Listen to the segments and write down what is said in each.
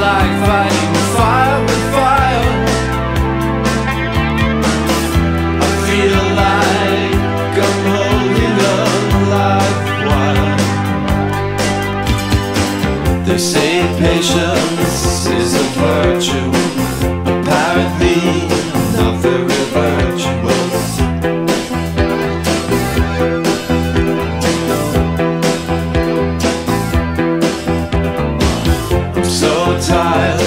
like fighting fire with fire. I feel like I'm holding up life wire. They say patience is a virtue. volatile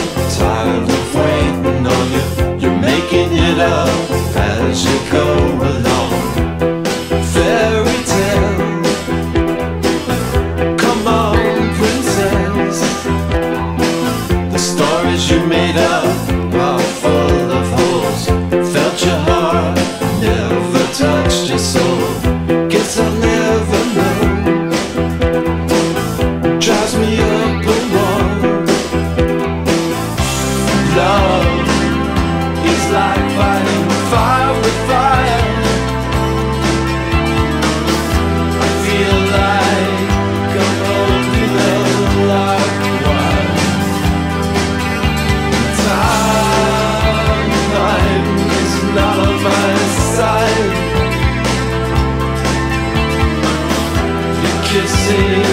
see.